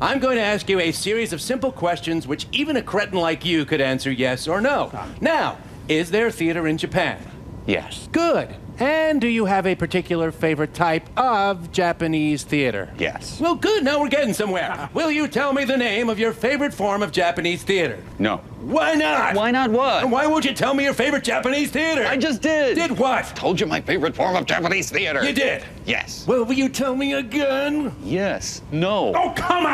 I'm going to ask you a series of simple questions which even a cretin like you could answer yes or no. Now, is there theater in Japan? Yes. Good. And do you have a particular favorite type of Japanese theater? Yes. Well, good. Now we're getting somewhere. Will you tell me the name of your favorite form of Japanese theater? Noh. Why not? Why not what? And why won't you tell me your favorite Japanese theater? I just did. did what? Told you my favorite form of Japanese theater. You did. Yes. Well, will you tell me again? Yes. Noh. Oh, come on!